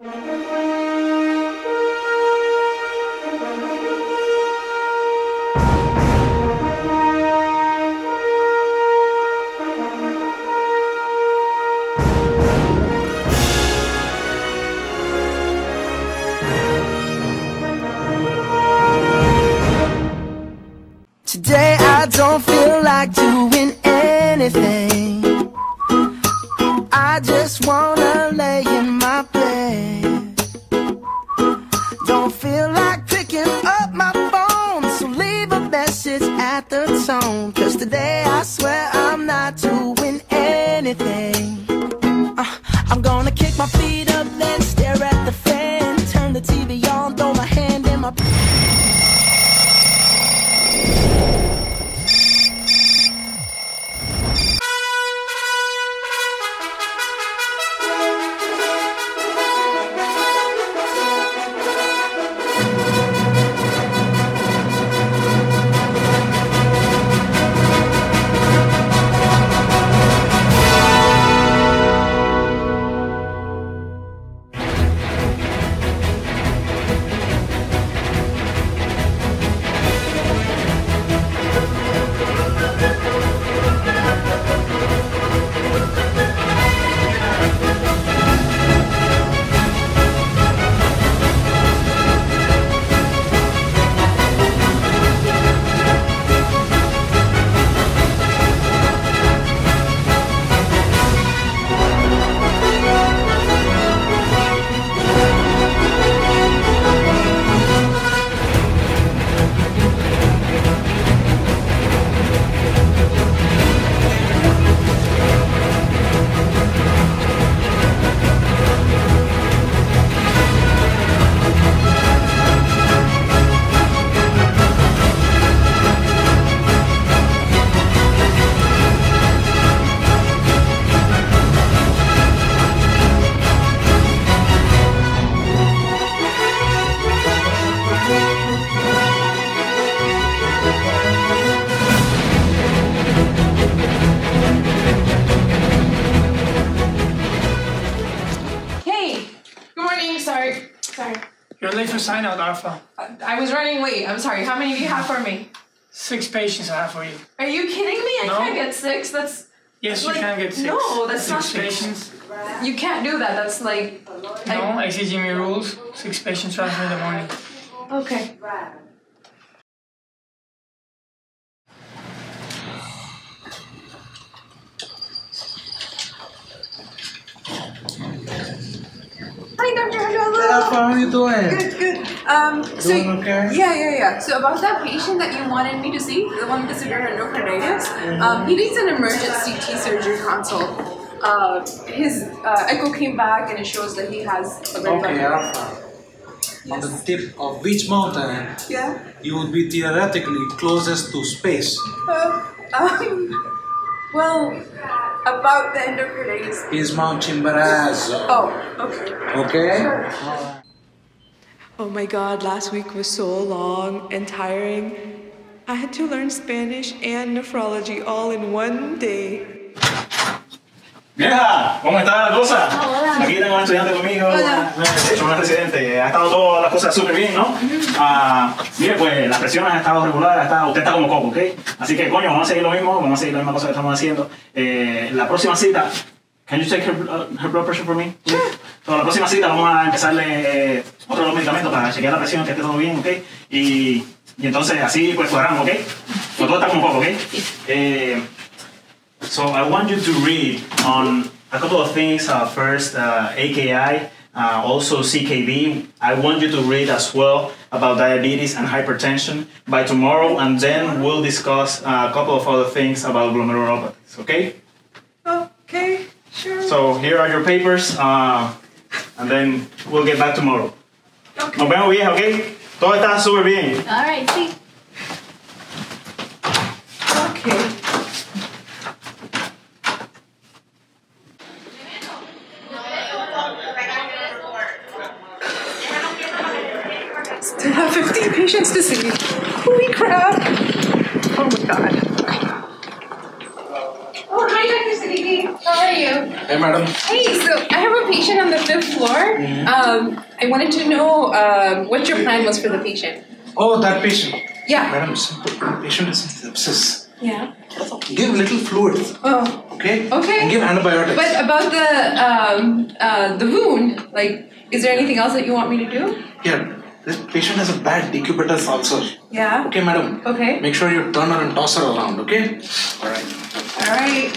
Today for sign out, Alpha. I- I was running late. I'm sorry. How many do you have for me? Six patients I have for you. Are you kidding me? I No. can't get six. That's Yes, you Like, can get six. no, that's six not- patients. you can't do that. That's like No, ACGME rules. Six patients transfer in the morning. okay. Hi, Dr. Alpha, how you doing? Good, good. Um, so okay? yeah, yeah, yeah. So about that patient that you wanted me to see, the one with the severe endocarditis, um, he needs an emergency T surgery consult. Uh, his uh, echo came back and it shows that he has a red Okay. Alpha. On the tip of which mountain Yeah. you would be theoretically closest to space? Uh, um, well, about the endocarditis. Is Mount Chimborazo. Oh, okay. Okay? Oh my god, last week was so long and tiring. I had to learn Spanish and nephrology all in one day. Vieja, ¿cómo está la cosa? Aquí tengo un estudiante conmigo, Hola. hecho, una residente. Ha estado todas las cosas súper bien, ¿no? Ah, mire, pues la presión ha estado regular, ha estado- usted está como coco, ¿ok? Así que, coño, vamos a seguir lo mismo, vamos a seguir la misma cosa que estamos haciendo. Eh, la próxima cita, can you take her, uh, her blood pressure for me? La próxima cita vamos a empezarle eh, otro de los medicamentos para chequear la presión, que esté todo bien, ¿ok? Y, y entonces así pues cuadramos, ¿ok? Pues todo está como coco, ¿ok? Eh, So I want you to read on a couple of things. Uh, first, uh, AKI, uh, also CKD. I want you to read as well about diabetes and hypertension by tomorrow, and then we'll discuss uh, a couple of other things about glomerulopathies. Okay? Okay, sure. So here are your papers, uh, and then we'll get back tomorrow. Nos vemos bien, ¿ok? Todo está súper bien. All right, see. Okay. Still have 15 patients to see. Holy crap! Oh my god. Oh, hi, Dr. Siddiqui. How are you? Hey, madam. Hey, so I have a patient on the fifth floor. Um, I wanted to know um, what your plan was for the patient. Oh, that patient. Yeah. Madam, simple. Patient is sepsis. Yeah. Give little fluids, Oh. okay? Okay. And give antibiotics. But about the um, uh, the wound, like, is there anything else that you want me to do? Here, this patient has a bad decubitus ulcer. Yeah. Okay, madam. Okay. Make sure you turn her and toss her around, okay? Alright. All right.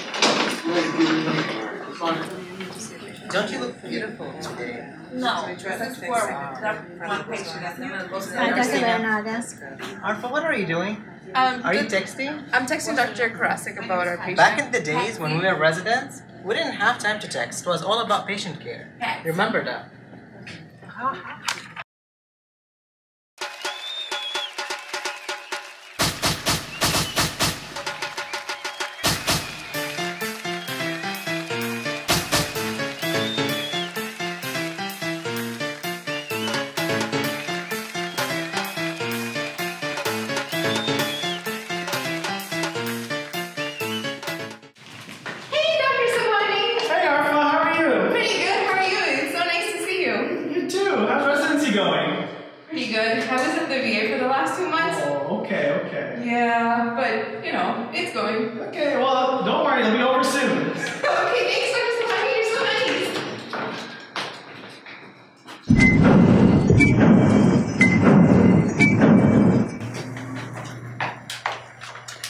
Don't you look beautiful today? No, this is for one patient that's in the most. Arfa, what are you doing? Um, Are you the- texting? I'm texting Dr. Karasik about our patient. Back in the days when we were residents, we didn't have time to text. It was all about patient care. Remember that. Okay, well, don't worry, it'll be over soon. okay, thanks, Dr. Samani. You're so nice.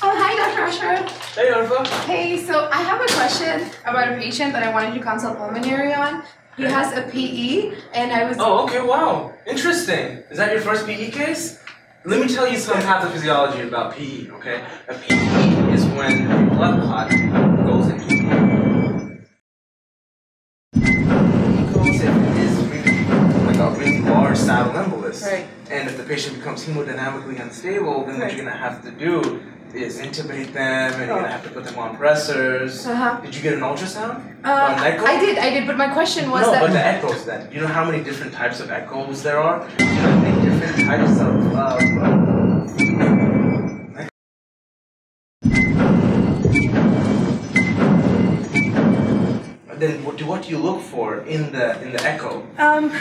Oh, hi, Dr. Ashra. Hey, Arfa. Hey, so I have a question about a patient that I wanted to consult pulmonary on. He has a PE, and I was. Oh, okay, wow. Interesting. Is that your first PE case? Let me tell you some pathophysiology about PE, okay? A PE is when a blood clot goes into goes if it is really like a really large saddle embolus. Right. And if the patient becomes hemodynamically unstable, then what you're gonna have to do is intubate them and you're Oh. gonna have to put them on pressors. Uh-huh. Did you get an ultrasound? Uh, an echo? I did, I did, but my question was no, that. but the echoes then. You know how many different types of echoes there are? You know different types of uh, then what do what do you look for in the in the echo? um,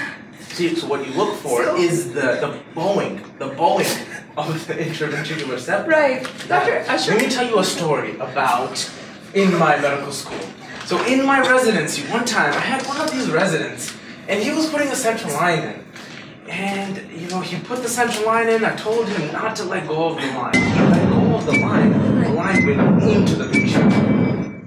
See, so what you look for So- is the the bowing, the bowing of the intraventricular septum. right, Dr. Ashra. Let me tell you a story about in my medical school. So in my residency, one time I had one of these residents, and he was putting a central line in. And you know, he put the central line in. I told him not to let go of the line. He let go of the line. The line went into the.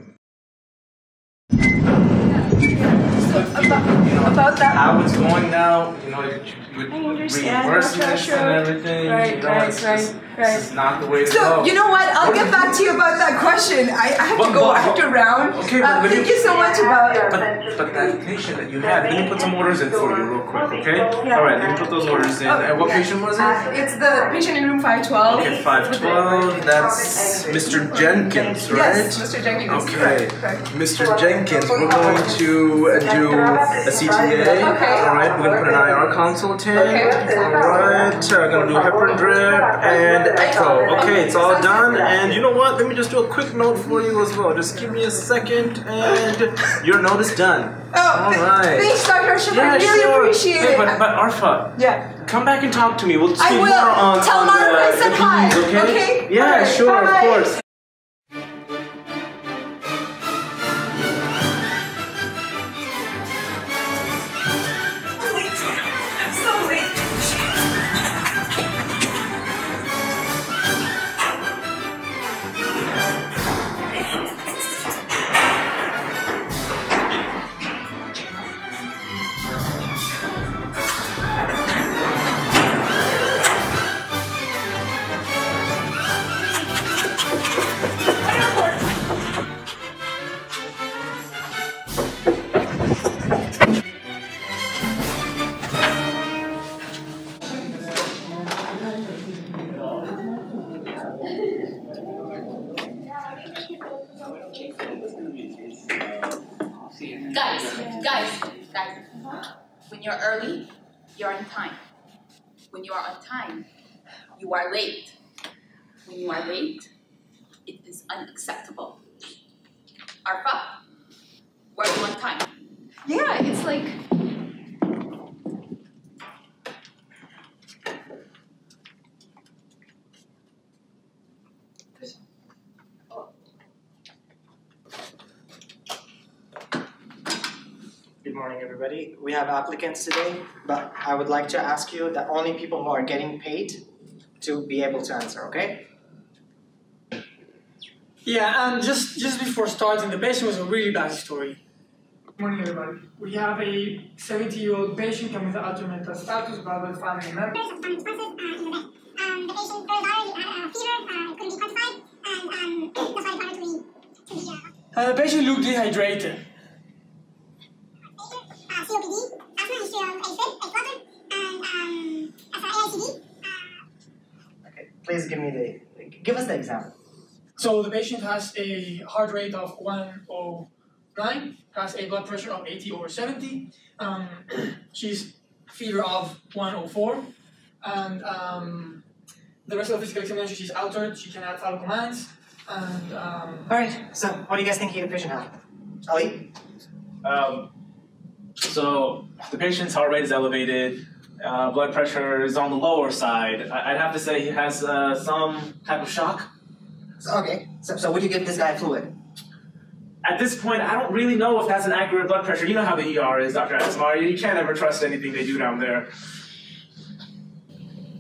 So about, You know about that. how it's going now. You know, with I understand, reimbursements Dr. and everything. Right, you know, right, it's right, just- right. This is not the way to So, go. you know what? I'll get back to you about that question. I, I have to go. but- I have to round. Okay, but Uh, let me- thank you so much about. But, but that patient that you have, let me put some orders in for you real quick, okay? Yeah. All right, let me put those orders in. And what patient was it? It's the patient in room 512. Okay, 512, that's Mr. Jenkins, right? Yes, Mr. Jenkins. Okay, Correct, correct. Mr. Jenkins, we're going to uh, do a CTA. Okay. All right, we're gonna put an IR consult in. Okay. All right, uh, gonna do heparin drip and echo. Okay, it's all done. And you know what? Let me just do a quick note for you as well. Just give me a second, and your note is done. Oh, All right. Thanks, Dr. Ashra. Yeah, I really sure. appreciate hey, it. But, but Arfa, yeah. come back and talk to me. We'll I see will. more on, Tell on Mark the, I the hi, okay? okay? Yeah, Alright, sure, of bye-bye. course. Guys, guys, guys. When you're early, you're on time. When you are on time, you are late. When you are late, it is unacceptable. Arfa, Were you on time? Yeah, it's like Good everybody. We have applicants today, but I would like to ask you that only people who are getting paid to be able to answer, okay? Yeah, and just just before starting, the patient was a really bad story. Good morning, everybody. We have a 70 year old patient coming with altered mental status brought by family member. Um, the patient very already had a fever, uh, couldn't be quantified, and um, that's why they to the, to the uh, Uh, the patient looked dehydrated. Uh, COPD, asthma, history of AFib, A-flutter, and um, as AICD. Okay, please give me the, give us the example. So the patient has a heart rate of 109, has a blood pressure of 80 over 70. Um, she's fever of 104, and um, the rest of the physical examination she's altered. She cannot follow commands, and um, Alright, so what do you guys think the patient had? Ali? Um, so the patient's heart rate is elevated. Uh, blood pressure is on the lower side. I- I'd have to say he has uh, some type of shock. So, okay, so, so would you give this guy fluid? At this point, I don't really know if that's an accurate blood pressure. You know how the ER is, Dr. Asmar. You can't ever trust anything they do down there.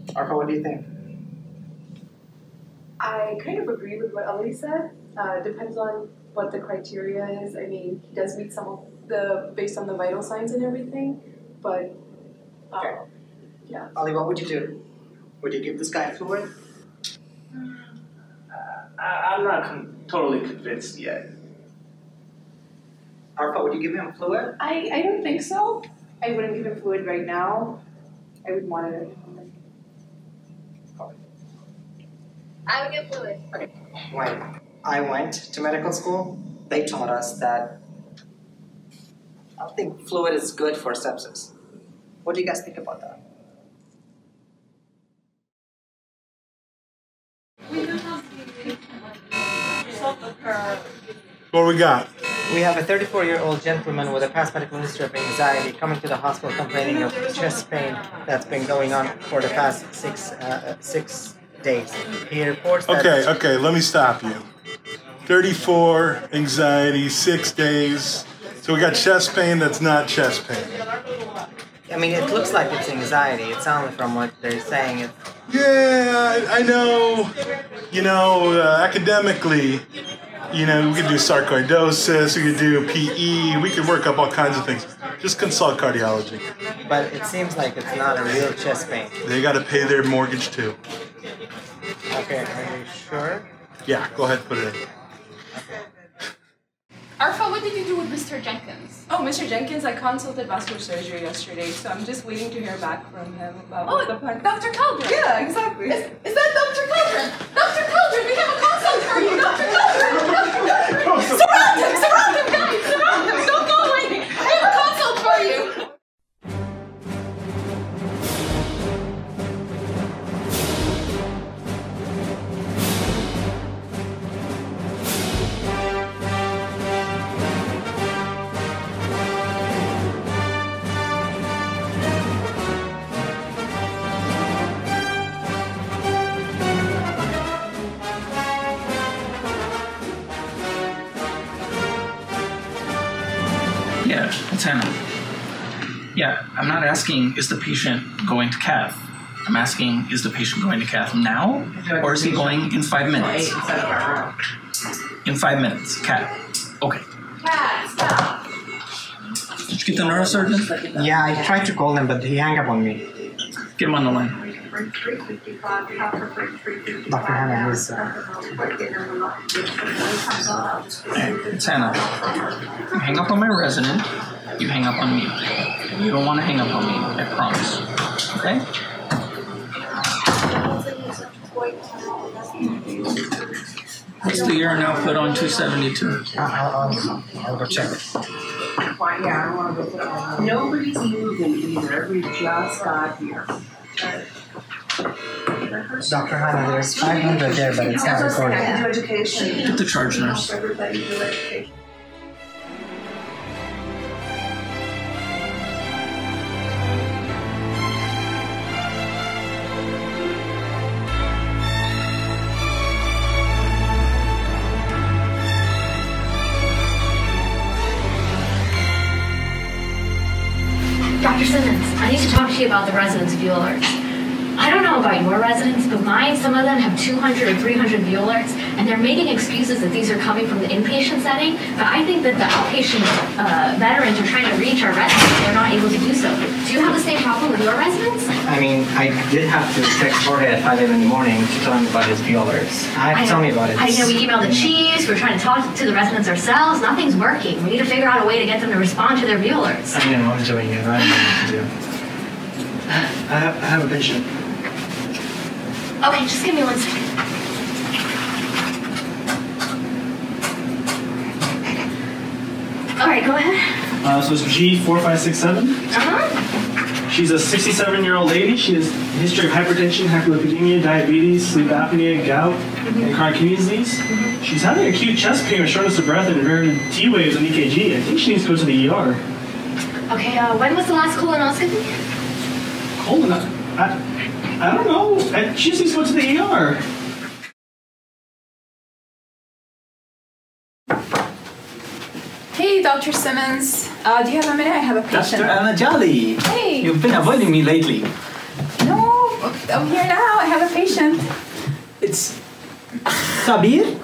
Arpa, what do you think? I kind of agree with what Ali said. Uh, depends on what the criteria is. I mean, he does meet some of the based on the vital signs and everything, but uh, Okay. yeah. Ali, what would you do? Would you give this guy fluid? I- I'm not con- totally convinced yet. Arpa, would you give him fluid? I, I don't think so. I wouldn't give him fluid right now. I would monitor him. I would get fluid. When I went to medical school, they taught us that I think fluid is good for sepsis. What do you guys think about that? What we got? We have a 34 year old gentleman with a past medical history of anxiety coming to the hospital complaining of chest pain that's been going on for the past six, uh, six days. He reports that. Okay, okay, let me stop you. 34, anxiety, six days. So we got chest pain that's not chest pain. I mean, it looks like it's anxiety. It sounds from what they're saying. It, Yeah, I, I know. You know, uh, academically, you know, we could do sarcoidosis, we could do PE, we could work up all kinds of things. Just consult cardiology. but it seems like it's not a real chest pain. They got to pay their mortgage too. Okay, are you sure? Yeah, go ahead, put it in. Arfa, what did you do with Mr. Jenkins? Oh, Mr. Jenkins, I consulted vascular surgery yesterday, so I'm just waiting to hear back from him about Oh, the plan. Dr. Caldron. Yeah, exactly. Is, is that Dr. Caldron? Dr. Caldron, we have a consult for you, Dr. Caldron. surround him, surround him, Yeah, it's Hannah. Yeah, I'm not asking is the patient going to cath. I'm asking is the patient going to cath now or is he going in five minutes? In five minutes, cath. Okay. Cat, stop. Did you get the neurosurgeon? Yeah, I tried to call him, but he hung up on me. Get him on the line. Dr. Hannah is. Uh, Hey, Hannah. You hang up on my resident, you hang up on me. You don't want to hang up on me, I promise. Okay? What's the urine output on 272? I'll, I'll, I'll go check it. Nobody's moving either. We just got here. Dr. Hannah, there's 500 there, but it's not recorded. Get the charge nurse. Dr. Simmons, I need to talk to you about the residence view alerts. I don't about your residents, but mine, some of them have 200 or 300 view alerts, and they're making excuses that these are coming from the inpatient setting, but I think that the outpatient uh, veterans are trying to reach our residents, they're not able to do so. Do you have the same problem with your residents? I mean, I did have to text Jorge at 5 a.m. in the morning to tell him about his view alerts. I have to tell me about it. I know we emailed the chiefs, we're trying to talk to the residents ourselves, nothing's working. We need to figure out a way to get them to respond to their view alerts. I know, I'm doing it. I don't know what to do. I have, I have a patient. Okay, just give me one second. All right, go ahead. Uh, so it's G4567. Uh-huh. She's a 67 year old lady. She has a history of hypertension, hyperlipidemia, diabetes, sleep apnea, gout, and chronic kidney disease. She's having acute chest pain with shortness of breath and inverted T waves and EKG. I think she needs to go to the ER. Okay, uh, when was the last colonoscopy? Colon, I, don't know. I, she just needs to go to the ER. Hey, Dr. Simmons. Uh, do you have a minute? I have a patient. Dr. Anna Jolly. Hey. You've been avoiding me lately. No, I'm here now. I have a patient. It's Kabir?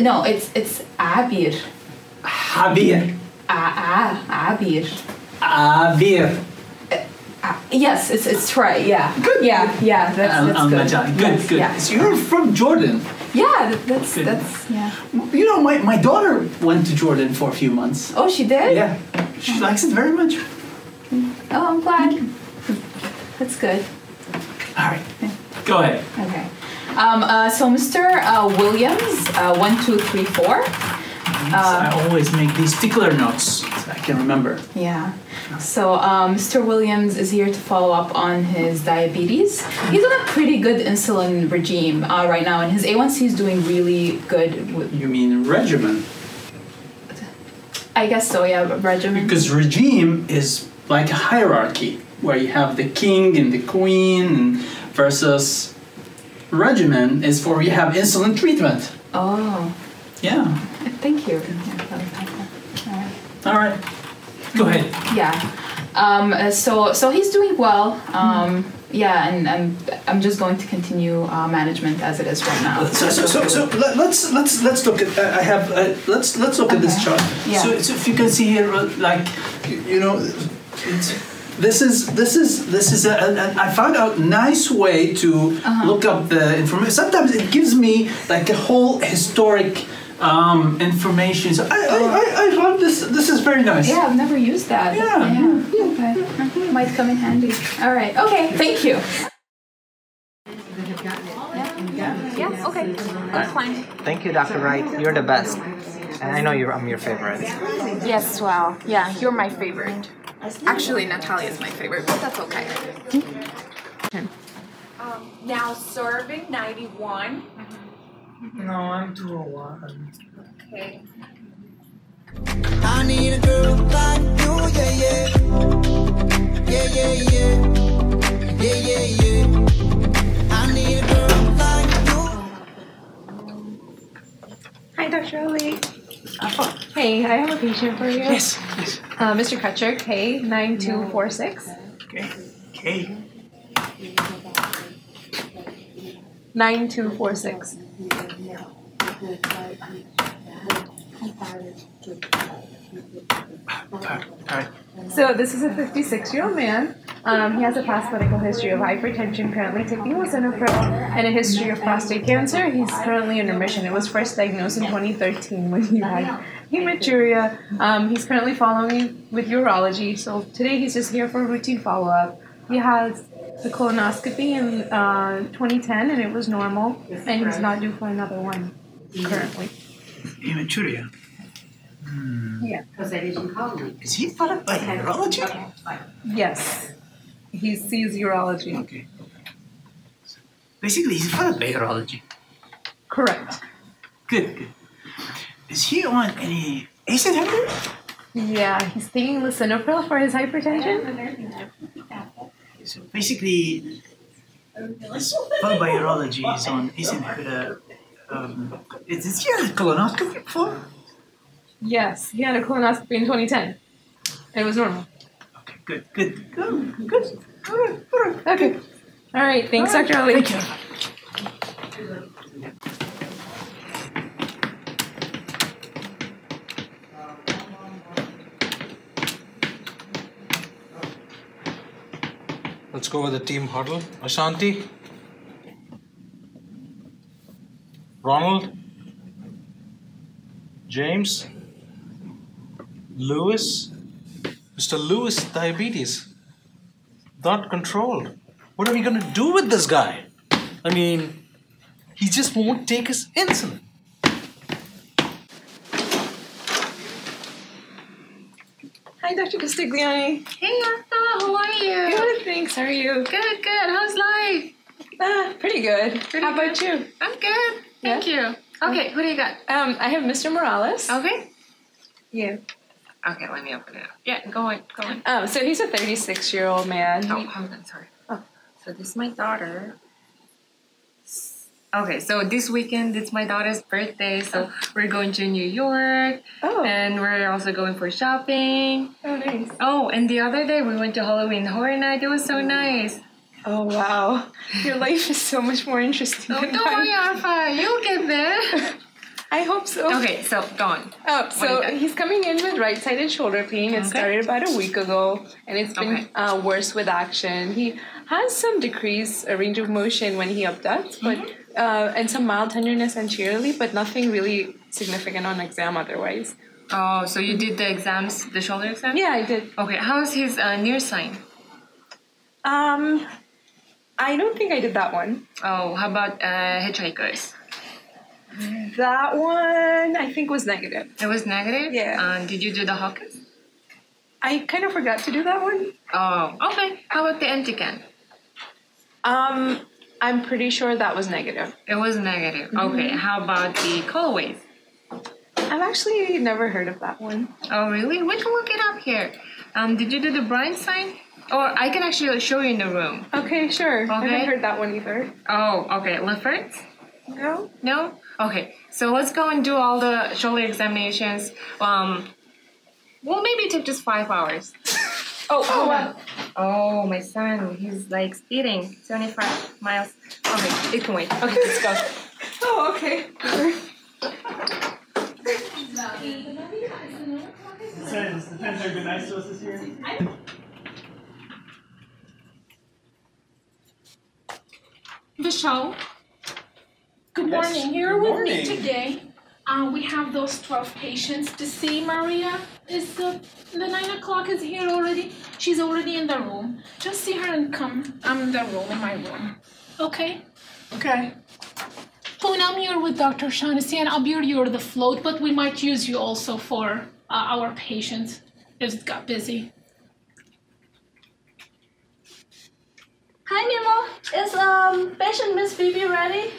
No, it's it's Abir. Habir. Ah, ah, Abir. Abir. Ah, yes, it's it's right. Yeah. Good. Yeah, yeah. That's, Al- that's Al- good. Good, Yes, good. Yeah. So you're from Jordan. Yeah, that's Good. that's yeah. You know, my, my daughter went to Jordan for a few months. Oh, she did. Yeah. She likes it very much. Oh, I'm glad. That's good. All right. Go ahead. Okay. Um, uh, so Mr. Uh, Williams, uh, one two three four. I always make these tickler notes can remember. Yeah. So um, Mr. Williams is here to follow up on his diabetes. He's on a pretty good insulin regime uh, right now, and his A1C is doing really good. With, You mean regimen? I guess so. Yeah, regimen. Because regime is like a hierarchy where you have the king and the queen versus regimen is for you have insulin treatment. Oh, Yeah. thank you. Yeah, that was helpful. All right. All right. Go ahead. Yeah. Um, uh, so so he's doing well. Um, yeah, and I'm I'm just going to continue uh, management as it is right now. So, so, so, so let, let's let's let's look at I have uh, let's let's look at this chart. Yeah. So, so if you can see here, uh, like you, you know, it's, this is this is this is a, a, a, I found a nice way to Uh-huh. look up the information. Sometimes it gives me like a whole historic um, information. So I, I, I, I found this this is very nice. Yeah, I've never used that. Yeah. yeah. Okay. Mhm, Might come in handy. All right. Okay. Thank you. Yeah. Yeah. Okay. That's fine. Thank you, Dr. Wright. You're the best. And I know you're, I'm your favorite. Yes. Well. Yeah. You're my favorite. Actually, Natalia's my favorite, but that's okay. Um, now serving 91. No, I'm 201. Okay. I need a girl like you, yeah, yeah. Yeah, yeah, yeah. Yeah, yeah, yeah. I need a girl like you. Hi, Dr. Ali. Hey, I have a patient for you. Yes, yes. Uh, Mr. Kutcher, K9246. Okay. Okay. 9246. So this is a 56-year-old man. Um, he has a past medical history of hypertension, currently taking lisinopril, and a history of prostate cancer. He's currently in remission. It was first diagnosed in 2013 when he had hematuria. Um, he's currently following with urology. So today he's just here for a routine follow-up. He has the colonoscopy in uh, 2010, and it was normal, and he's not due for another one currently. Hematuria. Yeah. Because they didn't call me. Is he followed by urology? Yes. He sees urology. Okay. Basically, he's followed by urology. Correct. Good, good. Is he on any ACE inhibitor? Yeah, he's taking lisinopril for his hypertension. So basically, this urology is on ACE inhibitor. Um, is, is he had a colonoscopy before? Yes, he had a colonoscopy in 2010. It was normal. Okay, good, good, good, good. Okay. All right. Thanks, Dr. Ali. Go with the team huddle. Ashanti. Ronald. James. Lewis. Mr. Lewis, diabetes. Not controlled. What are we gonna do with this guy? I mean, he just won't take his insulin. Hi, Dr. Castiglione. Hey, Artha, how are you? Good, thanks. How are you? Good, good. How's life? Ah, pretty good. How about you? I'm good. Thank you. Okay, who do you got? Um, I have Mr. Morales. Okay. Yeah. Okay, let me open it up. Yeah, go on, go on. Um, so he's a 36 year old man. Oh, hold on, sorry. Oh, so this is my daughter. Okay, so this weekend it's my daughter's birthday, so we're going to New York. Oh. And we're also going for shopping. Oh, nice. Oh, and the other day we went to Halloween Horror Night. It was so nice. Oh, wow. Your life is so much more interesting. Oh, don't mine. worry, Alpha. You'll get there. I hope so. Okay, so go on. Oh, so he's coming in with right-sided shoulder pain. It Okay. started about a week ago, and it's been Okay. uh, worse with action. He has some decreased range of motion when he abducts, but Mm-hmm. Uh, and some mild tenderness and cheerily, but nothing really significant on exam otherwise. Oh, so you did the exams, the shoulder exam? Yeah, I did. Okay, how's his uh, Neer sign? Um, I don't think I did that one. Oh, how about uh, hitchhikers? That one I think was negative. It was negative? Yeah. Uh, did you do the Hawkins? I kind of forgot to do that one. Oh, okay. How about the empty can? Um, I'm pretty sure that was negative. It was negative. Mm-hmm. Okay, how about the Colaways? I've actually never heard of that one. Oh, really? We can look it up here. Um, did you do the Brian sign? Or I can actually show you in the room. Okay, sure. I haven't heard that one either. Oh, okay. Lefferts? No. No? Okay, so let's go and do all the shoulder examinations. Um, well, maybe take just five hours. Oh, oh, wow. Oh, my son, he's like speeding 75 miles. Oh, okay, it can wait. Okay, let's go. Oh, okay. Depends. Depends. They've been nice to us this year. The show. Good Yes, morning. Here good with morning. me today, uh, we have those 12 patients to see. Maria is the, the 9 o'clock is here already. She's already in the room. Just see her and come. I'm in the room, in my room. Okay? Okay. Poon, I'm here with Dr. Shaughnessy, and Abir, you're the float, but we might use you also for uh, our patients if it got busy. Hi, Nemo. Is um patient Miss Phoebe ready?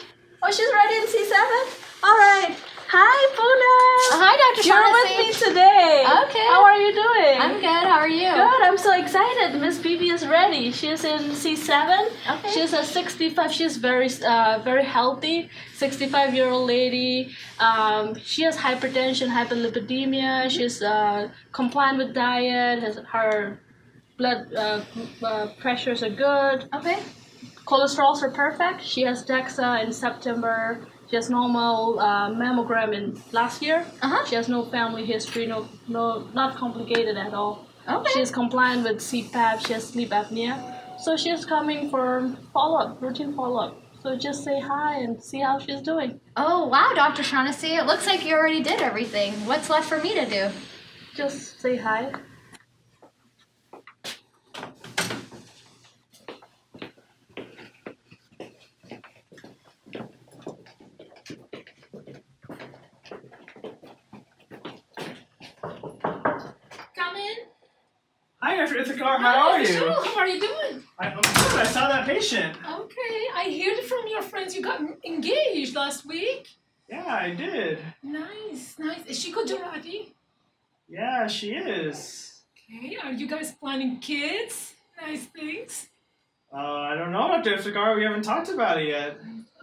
Oh, she's ready in C7? All right. Hi, Puna. Hi, Dr. You're with me today. Okay. How are you doing? I'm good. How are you? Good. I'm so excited. Miss Phoebe is ready. She's in C7. Okay. She's a 65. She's very, uh, very healthy. 65 year old lady. Um, she has hypertension, hyperlipidemia. She's uh, compliant with diet. Has her blood uh, uh, pressures are good. Okay. Cholesterols are perfect. She has DEXA in September. She has normal uh, mammogram in last year. Uh-huh. She has no family history, no, no, not complicated at all. Okay. She is compliant with CPAP. She has sleep apnea, so she's coming for follow up, routine follow up. So just say hi and see how she's doing. Oh, wow, Dr. Shaughnessy. It looks like you already did everything. What's left for me to do? Just say hi. Come in. Hi, Dr. Ithakar. How are you? How are you doing? I, I'm good. I saw that patient. Okay, I heard from your friends you got engaged last week. Yeah, I did. Nice, nice. Is she Gujarati? Yeah, she is. Okay, are you guys planning kids? Nice things. Uh, I don't know, Dr. Ithakar. We haven't talked about it yet.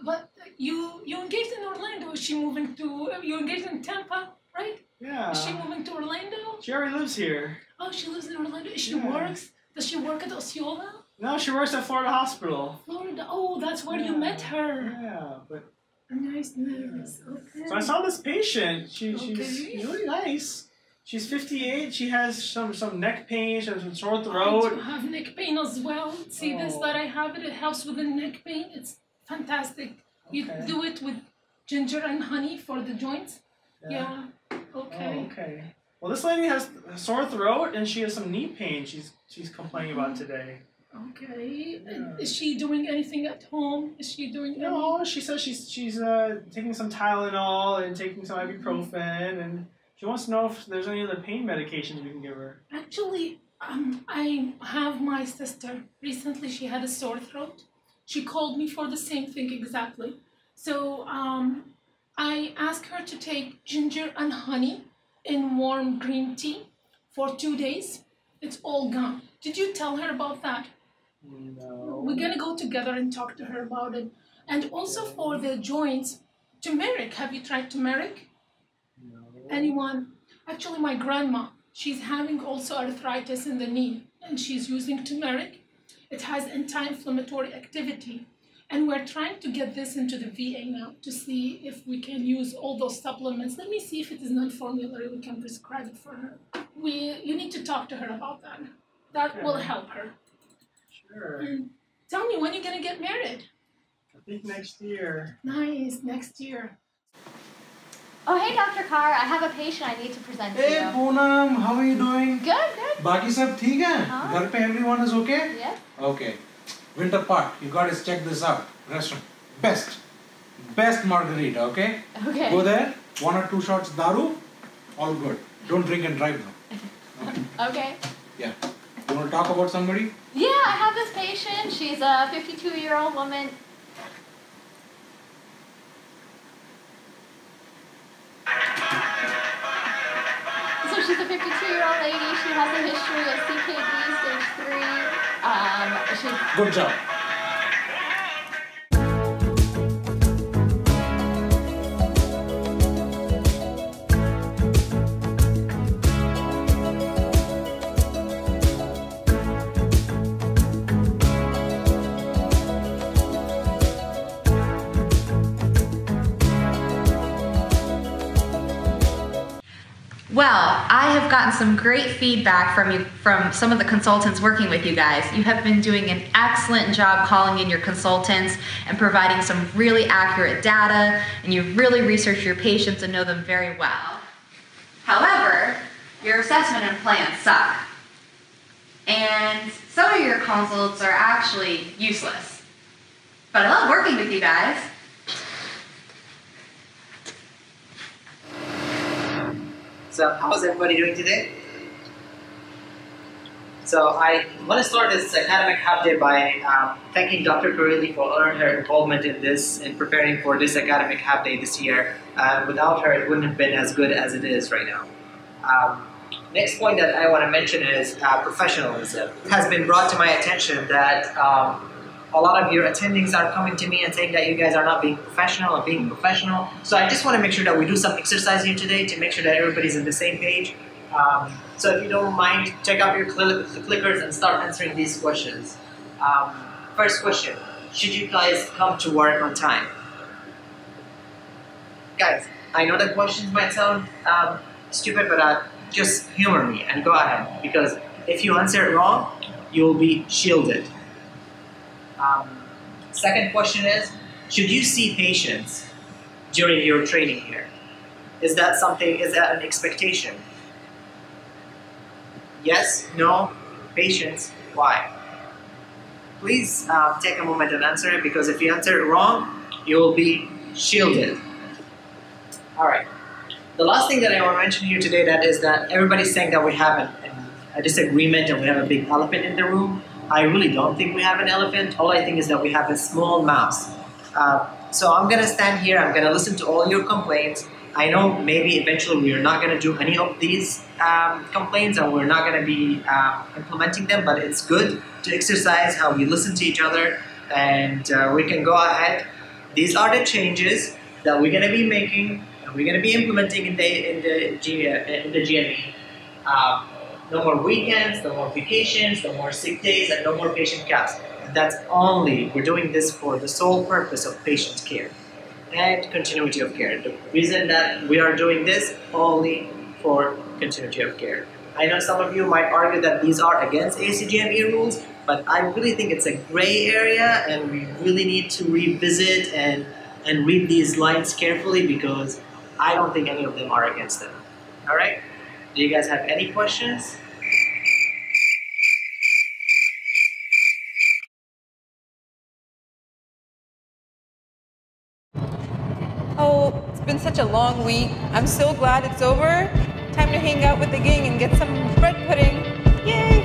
But you you engaged in Orlando. Is she moving to? You engaged in Tampa, right? Yeah. Is she moving to Orlando? She already lives here. Oh, she lives in Orlando. She Yeah. works. Does she work at Osceola? No, she works at Florida Hospital. Florida. Oh, that's where you met her. Yeah, but Nice, nice. Okay. so I saw this patient. She, she's Okay. really nice. She's 58. She has some some neck pain. She has some sore I throat. do have neck pain as well. See this Oh. that I have it. It helps with the neck pain. It's fantastic. You do it with ginger and honey for the joints. Yeah. Yeah. Okay. Oh, okay. Well, this lady has a sore throat and she has some knee pain. She's she's complaining about today. Okay. Is she doing anything at home? Is she doing anything? No, she says she's she's uh, taking some Tylenol and taking some ibuprofen, and she wants to know if there's any other pain medications we can give her. Actually, um, I have my sister. Recently, she had a sore throat. She called me for the same thing exactly. So um, I asked her to take ginger and honey in warm green tea for two days. It's all gone. Did you tell her about that? No. We're gonna go together and talk to her about it. And also for the joints, turmeric. Have you tried turmeric? No. Anyone? Actually, my grandma, she's having also arthritis in the knee, and she's using turmeric. It has anti-inflammatory activity, and we're trying to get this into the VA now to see if we can use all those supplements. Let me see if it is non-formulary, we can prescribe it for her. We, you need to talk to her about that. That okay. will help her. Sure. And tell me, when are you going to get married? I think next year. Nice, next year. Oh, hey, Dr. Carr, I have a patient I need to present hey, to you. Hey, Poonam, how are you doing? Good, good. Baki sab theek hai? Huh? Ghar pe everyone is okay? Yeah. Okay. Winter Park, you gotta check this out. Restaurant. Best. Best margarita, okay? Okay. Go there, one or two shots daru, all good. Don't drink and drive though. Okay. Yeah. You wanna talk about somebody? Yeah, I have this patient. She's a 52 year old woman. So she's a 52 year old lady. She has a history of CKD stage 3. Um, Good job. Well, I have gotten some great feedback from you from some of the consultants working with you guys. You have been doing an excellent job calling in your consultants and providing some really accurate data, and you've really researched your patients and know them very well. However, your assessment and plans suck. And some of your consults are actually useless. But I love working with you guys. So, how's everybody doing today? So, I want to start this academic half day by um, thanking Dr. Kurili for her involvement in this and preparing for this academic half day this year. Uh, without her, it wouldn't have been as good as it is right now. Um, next point that I want to mention is uh, professionalism. It has been brought to my attention that um, a lot of your attendings are coming to me and saying that you guys are not being professional or being professional. So I just want to make sure that we do some exercise here today to make sure that everybody's on the same page. Um, so if you don't mind, check out your cl- clickers and start answering these questions. Um, first question: Should you guys come to work on time? Guys, I know the questions might sound um, stupid, but uh, just humor me and go ahead because if you answer it wrong, you will be shielded. Um, second question is, should you see patients during your training here? Is that something, is that an expectation? Yes, no, patients, why? Please uh, take a moment and answer it because if you answer it wrong, you will be shielded. All right. The last thing that I want to mention here today that is that everybody's saying that we have an, an, a disagreement and we have a big elephant in the room. I really don't think we have an elephant. All I think is that we have a small mouse. Uh, so I'm gonna stand here. I'm gonna listen to all your complaints. I know maybe eventually we are not gonna do any of these um, complaints and we're not gonna be uh, implementing them. But it's good to exercise how we listen to each other, and uh, we can go ahead. These are the changes that we're gonna be making and we're gonna be implementing in the in the G, in the GME. No more weekends, no more vacations, no more sick days, and no more patient caps. That's only, we're doing this for the sole purpose of patient care and continuity of care. The reason that we are doing this only for continuity of care. I know some of you might argue that these are against ACGME rules, but I really think it's a gray area and we really need to revisit and, and read these lines carefully because I don't think any of them are against them. Alright? Do you guys have any questions? Oh, it's been such a long week. I'm so glad it's over. Time to hang out with the gang and get some bread pudding. Yay!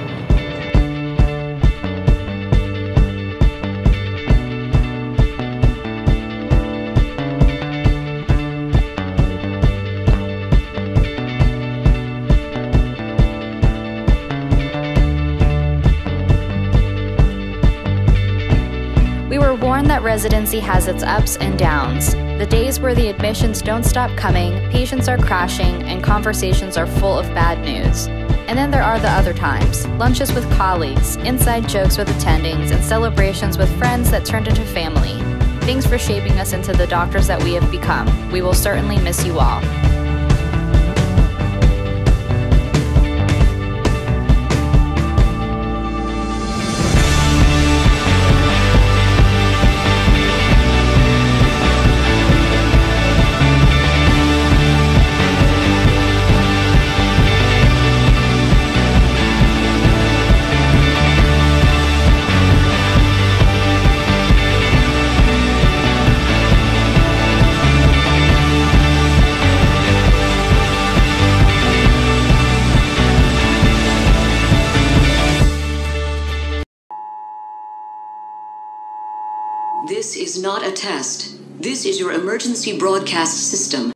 We were warned that residency has its ups and downs. The days where the admissions don't stop coming, patients are crashing, and conversations are full of bad news. And then there are the other times lunches with colleagues, inside jokes with attendings, and celebrations with friends that turned into family. Thanks for shaping us into the doctors that we have become. We will certainly miss you all. Not a test. This is your emergency broadcast system.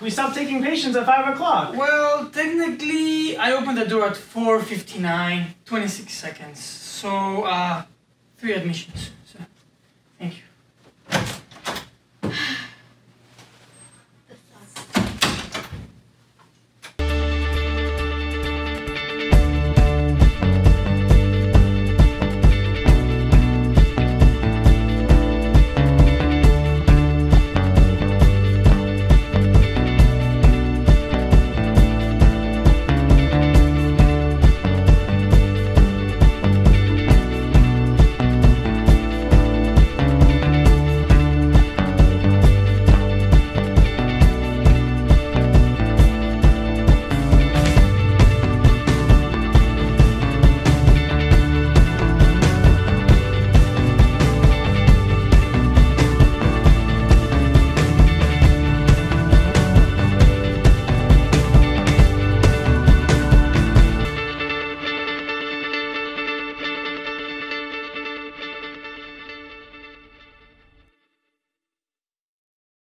We stopped taking patients at five o'clock. Well, technically, I opened the door at 4.59, 26 seconds. So, uh, three admissions.